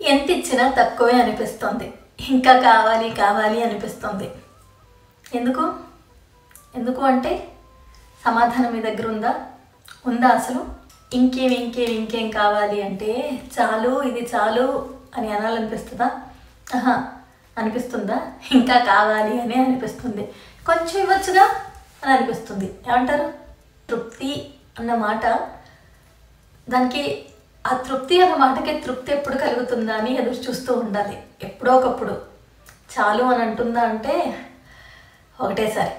ఎంత ఇచ్చినా తక్కువే అనిపిస్తుంది. ఇంకా కావాలి కావాలి అనిపిస్తుంది. ఎందుకు? ఎందుకు అంటే సమాధానం మీ దగ్గర ఉందా ఉందా అసలు? ఇంకేం ఇంకేం ఇంకేం కావాలి అంటే చాలు ఇది చాలు అని అనాలనిపిస్తుందా? ఆహా అనిపిస్తుందా? ఇంకా కావాలి అని అనిపిస్తుంది. కొంచెం ఇవ్వచ్చుగా అని అనిపిస్తుంది. ఏమంటారు? తృప్తి అన్న మాట దానికి ఆ తృప్తి అన్న మాటకి తృప్తి ఎప్పుడు కలుగుతుందా అని ఎదురు చూస్తూ ఉండాలి. ఎప్పుడో ఒకప్పుడు. చాలు అని అంటుందా అంటే ఒకటేసారి.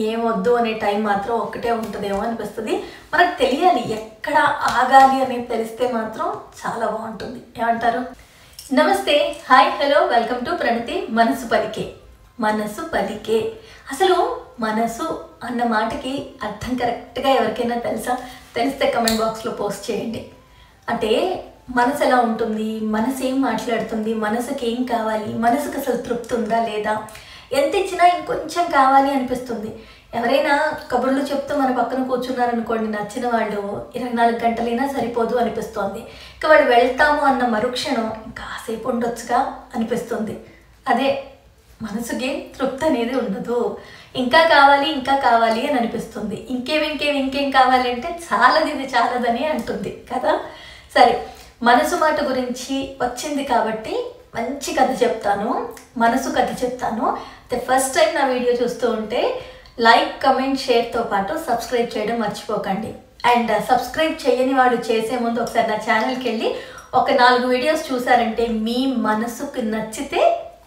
ఏం వద్దు అనే టైం మాత్రం ఒక్కటే ఉంటుందేమో అనిపిస్తుంది. మనకు తెలియాలి ఎక్కడ ఆగాలి అనేది తెలిస్తే మాత్రం చాలా బాగుంటుంది. ఏమంటారు? నమస్తే. Hi hello welcome to Pranathi మనసు పలికే. మనసు పలికే. అసలు మనసు అన్న మాటకి అర్థం కరెక్ట్గా ఎవరికైనా తెలుసా? తెలిస్తే కమెంట్ బాక్స్లో పోస్ట్ చేయండి. అంటే మనసు ఎలా ఉంటుంది? మనసు ఏం మాట్లాడుతుంది? మనసుకి ఏం కావాలి? మనసుకు అసలు తృప్తి ఉందా లేదా? ఎంత ఇచ్చినా ఇంకొంచెం కావాలి అనిపిస్తుంది. ఎవరైనా కబుర్లు చెప్తూ మన పక్కన కూర్చున్నారనుకోండి నచ్చిన వాళ్ళు ఇరవై నాలుగు గంటలైనా సరిపోదు అనిపిస్తోంది. ఇక వాళ్ళు వెళ్తాము అన్న మరుక్షణం కాసేపు ఉండొచ్చుగా అనిపిస్తుంది. అదే మనసుకి తృప్తి అనేది ఉండదు. ఇంకా కావాలి ఇంకా కావాలి అని అనిపిస్తుంది. ఇంకేం ఇంకేం ఇంకేం కావాలి అంటే చాలది ఇది చాలదని అంటుంది కదా? సరే మనసు మాట గురించి వచ్చింది కాబట్టి మంచి కథ చెప్తాను. మనసు కథ చెప్తాను. అయితే ఫస్ట్ టైం నా వీడియో చూస్తూ ఉంటే లైక్ కమెంట్ షేర్తో పాటు సబ్స్క్రైబ్ చేయడం మర్చిపోకండి. అండ్ సబ్స్క్రైబ్ uh, చేయని వాళ్ళు చేసే ముందు ఒకసారి నా ఛానల్కి వెళ్ళి ఒక నాలుగు వీడియోస్ చూసారంటే మీ మనసుకు నచ్చితే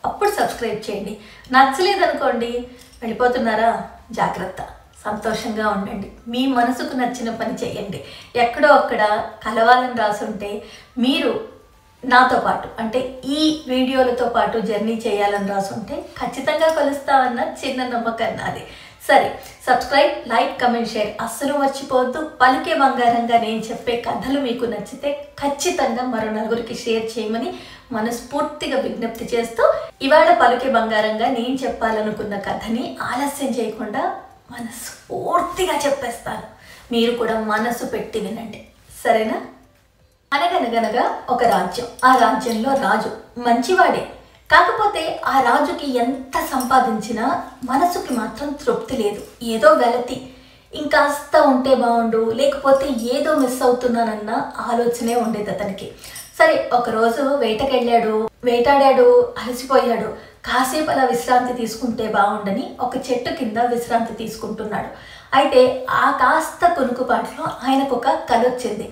అప్పుడు సబ్స్క్రైబ్ చేయండి. నచ్చలేదనుకోండి వెళ్ళిపోతున్నారా? జాగ్రత్త. సంతోషంగా ఉండండి. మీ మనసుకు నచ్చిన పని చేయండి. ఎక్కడో అక్కడ కలవాలని రాసుంటే మీరు నాతో పాటు అంటే ఈ వీడియోలతో పాటు జర్నీ చేయాలని రాసుంటే ఖచ్చితంగా కలుస్తామన్న చిన్న నమ్మకం నాది. సరే సబ్స్క్రైబ్ లైక్ కమెంట్ షేర్ అస్సలు మర్చిపోవద్దు. పలికే బంగారంగా నేను చెప్పే కథలు మీకు నచ్చితే ఖచ్చితంగా మరో నలుగురికి షేర్ చేయమని మనస్ఫూర్తిగా విజ్ఞప్తి చేస్తూ ఇవాళ పలికే బంగారంగా నేను చెప్పాలనుకున్న కథని ఆలస్యం చేయకుండా మనస్ఫూర్తిగా చెప్పేస్తాను. మీరు కూడా మనసు పెట్టి వినండి. సరేనా? అనగనగనగా ఒక రాజ్యం. ఆ రాజ్యంలో రాజు మంచివాడే. కాకపోతే ఆ రాజుకి ఎంత సంపాదించినా మనసుకి మాత్రం తృప్తి లేదు. ఏదో వెలతి. ఇంకాస్త ఉంటే బాగుండు లేకపోతే ఏదో మిస్ అవుతున్నానన్న ఆలోచనే ఉండేది అతనికి. సరే ఒకరోజు వేటకెళ్ళాడు వేటాడాడు అలసిపోయాడు. కాసేపు అలా విశ్రాంతి తీసుకుంటే బాగుండని ఒక చెట్టు కింద విశ్రాంతి తీసుకుంటున్నాడు. అయితే ఆ కాస్త కొనుకుపాట్లో ఆయనకు ఒక కళ వచ్చింది.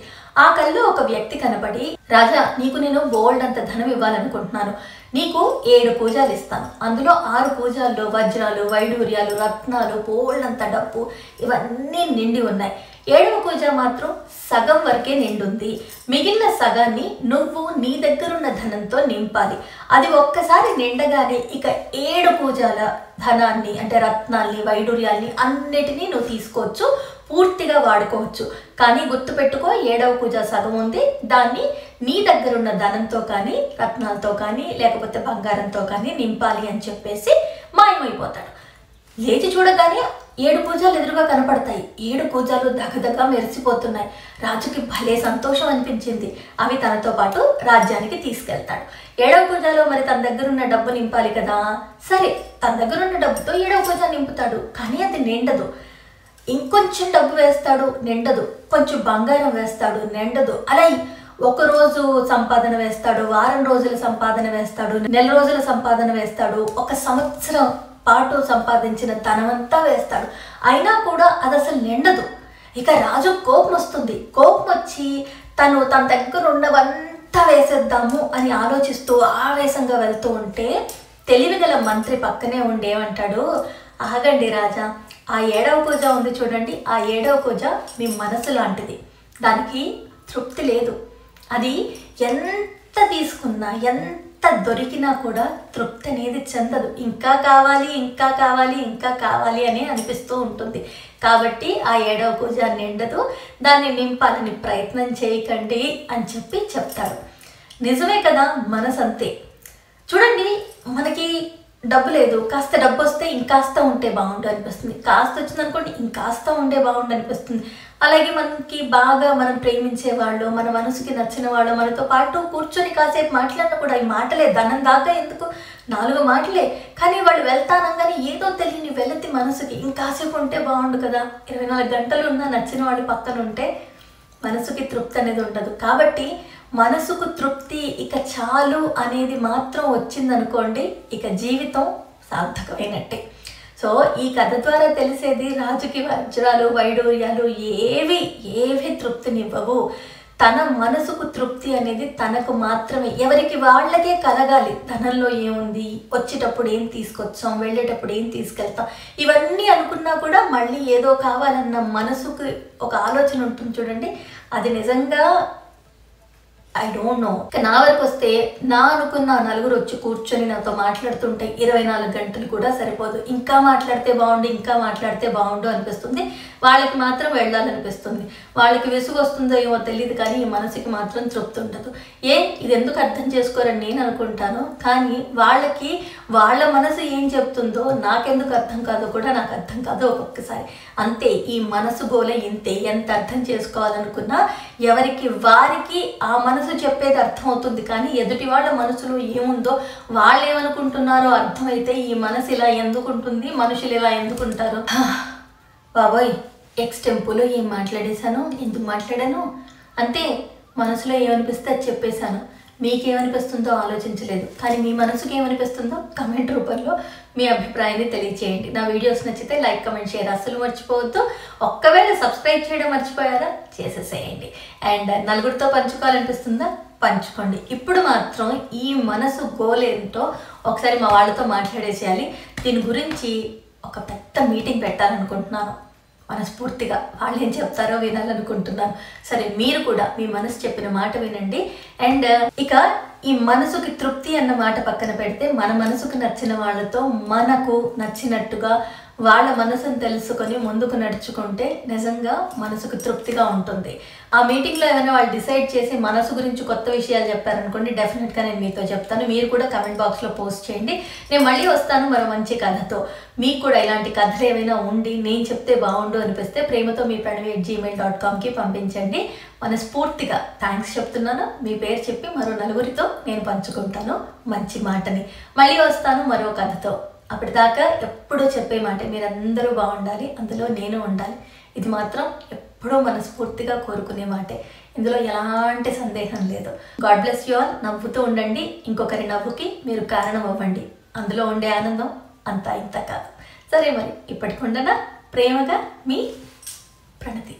ఆ కళ్ళు ఒక వ్యక్తి కనబడి రాజా నీకు నేను బోల్డ్ అంత ధనం ఇవ్వాలనుకుంటున్నాను. నీకు ఏడు పూజాలు ఇస్తాను. అందులో ఆరు పూజాల్లో వజ్రాలు వైడూర్యాలు రత్నాలు బోల్డ్ అంత డబ్బు ఇవన్నీ నిండి ఉన్నాయి. ఏడవ పూజ మాత్రం సగం వరకే నిండుంది. మిగిలిన సగాన్ని నువ్వు నీ దగ్గరున్న ధనంతో నింపాలి. అది ఒక్కసారి నిండగానే ఇక ఏడు పూజల ధనాన్ని అంటే రత్నాల్ని వైడూర్యాల్ని అన్నిటినీ నువ్వు తీసుకోవచ్చు పూర్తిగా వాడుకోవచ్చు. కానీ గుర్తుపెట్టుకో ఏడవ పూజ సగం ఉంది. దాన్ని నీ దగ్గరున్న ధనంతో కానీ రత్నాలతో కానీ లేకపోతే బంగారంతో కానీ నింపాలి అని చెప్పేసి మాయమైపోతాడు. లేచి చూడగానే ఏడు కూజాలు ఎదురుగా కనపడతాయి. ఏడు కూజాలు దగదగ మెరిసిపోతున్నాయి. రాజుకి భలే సంతోషం అనిపించింది. అవి తనతో పాటు రాజ్యానికి తీసుకెళ్తాడు. ఏడవ కూజాలో మరి తన దగ్గర ఉన్న డబ్బు నింపాలి కదా? సరే తన దగ్గర ఉన్న డబ్బుతో ఏడవ పూజ నింపుతాడు. కానీ అది నిండదు. ఇంకొంచెం డబ్బు వేస్తాడు నిండదు. కొంచెం బంగారం వేస్తాడు నిండదు. అలా ఒక రోజు సంపాదన వేస్తాడు వారం రోజుల సంపాదన వేస్తాడు నెల రోజుల సంపాదన వేస్తాడు ఒక సంవత్సరం పాటు సంపాదించిన ధనమంతా వేస్తాడు. అయినా కూడా అది అసలు నిండదు. ఇక రాజు కోపం వస్తుంది. కోపం వచ్చి తను తన దగ్గర ఉన్నవంతా వేసేద్దాము అని ఆలోచిస్తూ ఆవేశంగా వెళ్తూ ఉంటే తెలివిగల మంత్రి పక్కనే ఉండేమంటాడు ఆగండి రాజా ఆ ఏడవ కూజ ఉంది చూడండి. ఆ ఏడవ కూజ మీ మనసు లాంటిది. దానికి తృప్తి లేదు. అది ఎంత తీసుకున్నా ఎంత దొరికినా కూడా తృప్తి అనేది చెందదు. ఇంకా కావాలి ఇంకా కావాలి ఇంకా కావాలి అని అనిపిస్తూ ఉంటుంది. కాబట్టి ఆ ఏడవ పూజ నిండదు దాన్ని నింపాలని ప్రయత్నం చేయకండి అని చెప్పి చెప్తారు. నిజమే కదా మనసంతే. చూడండి మనకి డబ్బు లేదు. కాస్త డబ్బు వస్తే ఇంకాస్త ఉంటే బాగుండు అనిపిస్తుంది. కాస్త వచ్చింది అనుకోండి ఇంకాస్త ఉంటే బాగుండు అనిపిస్తుంది. అలాగే మనకి బాగా మనం ప్రేమించే వాళ్ళు మన మనసుకి నచ్చిన వాళ్ళు మనతో పాటు కూర్చొని కాసేపు మాట్లాడినా కూడా ఈ మాటలే ధనం దాకా ఎందుకు? నాలుగు మాటలే. కానీ వాళ్ళు వెళ్తానంగానే ఏదో తెలియని వెళతి మనసుకి ఇంకాసేపు ఉంటే బాగుండు కదా. ఇరవై నాలుగు గంటలు ఉన్నా నచ్చిన వాళ్ళు పక్కన ఉంటే మనసుకి తృప్తి అనేది ఉండదు. కాబట్టి మనసుకు తృప్తి ఇక చాలు అనేది మాత్రం వచ్చిందనుకోండి ఇక జీవితం సార్థకమైనట్టే. సో ఈ కథ ద్వారా తెలిసేది రాజుకి వజ్రాలు వైడూర్యాలు ఏవి ఏవి తృప్తినివ్వవు. తన మనసుకు తృప్తి అనేది తనకు మాత్రమే. ఎవరికి వాళ్ళకే కలగాలి. ధనంలో ఏముంది? వచ్చేటప్పుడు ఏం తీసుకొచ్చాం? వెళ్ళేటప్పుడు ఏం తీసుకెళ్తాం? ఇవన్నీ అనుకున్నా కూడా మళ్ళీ ఏదో కావాలన్న మనసుకు ఒక ఆలోచన ఉంటుంది చూడండి. అది నిజంగా ఐ డోంట్ నో నా వరకు వస్తే నా అనుకున్న నలుగురు వచ్చి కూర్చొని నాతో మాట్లాడుతుంటే ఇరవై నాలుగు గంటలు కూడా సరిపోదు. ఇంకా మాట్లాడితే బాగుండు ఇంకా మాట్లాడితే బాగుండు అనిపిస్తుంది. వాళ్ళకి మాత్రం వెళ్ళాలనిపిస్తుంది. వాళ్ళకి విసుగు వస్తుందో ఏమో తెలియదు కానీ ఈ మనసుకి మాత్రం తృప్తి ఉండదు. ఏ ఇది ఎందుకు అర్థం చేసుకోరని నేను అనుకుంటాను. కానీ వాళ్ళకి వాళ్ళ మనసు ఏం చెప్తుందో నాకెందుకు అర్థం కాదో కూడా నాకు అర్థం కాదు ఒక్కొక్కసారి. అంతే ఈ మనసు గోల ఇంతే. ఎంత అర్థం చేసుకోవాలనుకున్నా ఎవరికి వారికి ఆ మనసు చెప్పేది అర్థమవుతుంది కానీ ఎదుటి వాళ్ళ మనసులో ఏముందో వాళ్ళు ఏమనుకుంటున్నారో అర్థమైతే ఈ మనసు ఇలా ఎందుకుంటుంది మనుషులు ఇలా ఎందుకుంటారు? బాబోయ్ ఎక్స్ టెంపులో ఏం మాట్లాడేశాను? ఎందుకు మాట్లాడాను? అంతే మనసులో ఏమనిపిస్తే అది చెప్పేశాను. మీకేమనిపిస్తుందో ఆలోచించలేదు. కానీ మీ మనసుకి ఏమనిపిస్తుందో కమెంట్ రూపంలో మీ అభిప్రాయాన్ని తెలియచేయండి. నా వీడియోస్ నచ్చితే లైక్ కమెంట్ షేర్ అస్సలు మర్చిపోవద్దు. ఒక్కవేళ సబ్స్క్రైబ్ చేయడం మర్చిపోయారా? చేసేసేయండి. అండ్ నలుగురితో పంచుకోవాలనిపిస్తుందా? పంచుకోండి. ఇప్పుడు మాత్రం ఈ మనసు గోల్ ఏంటో ఒకసారి మా వాళ్ళతో మాట్లాడేసేయాలి. దీని గురించి ఒక పెద్ద మీటింగ్ పెట్టాలనుకుంటున్నాను. మనస్ఫూర్తిగా వాళ్ళు ఏం చెప్తారో వినాలనుకుంటున్నాను. సరే మీరు కూడా మీ మనసు చెప్పిన మాట వినండి. అండ్ ఇక ఈ మనసుకి తృప్తి అన్న మాట పక్కన పెడితే మన మనసుకు నచ్చిన వాళ్ళతో మనకు నచ్చినట్టుగా వాళ్ళ మనసును తెలుసుకొని ముందుకు నడుచుకుంటే నిజంగా మనసుకు తృప్తిగా ఉంటుంది. ఆ మీటింగ్లో ఏమైనా వాళ్ళు డిసైడ్ చేసి మనసు గురించి కొత్త విషయాలు చెప్పారనుకోండి డెఫినెట్గా నేను మీతో చెప్తాను. మీరు కూడా కమెంట్ బాక్స్లో పోస్ట్ చేయండి. నేను మళ్ళీ వస్తాను మరో మంచి కథతో. మీకు కూడా ఇలాంటి కథలు ఏమైనా ఉండి నేను చెప్తే బాగుండు అనిపిస్తే ప్రేమతో మీ ప్రణవి జీమెయిల్ డాట్ కామ్కి పంపించండి. మనస్ఫూర్తిగా థ్యాంక్స్ చెప్తున్నాను. మీ పేరు చెప్పి మరో నలుగురితో నేను పంచుకుంటాను మంచి మాటని. మళ్ళీ వస్తాను మరో కథతో. అప్పటిదాకా ఎప్పుడూ చెప్పే మాట మీరందరూ బాగుండాలి అందులో నేను ఉండాలి. ఇది మాత్రం ఎప్పుడూ మనస్ఫూర్తిగా కోరుకునే మాటే. ఇందులో ఎలాంటి సందేహం లేదు. God bless you all. నవ్వుతూ ఉండండి. ఇంకొకరి నవ్వుకి మీరు కారణం అవ్వండి. అందులో ఉండే ఆనందం అంతా ఇంత కాదు. సరే మరి ఇప్పటికుండనా ప్రేమగా మీ ప్రణతి.